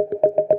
Mm-hmm.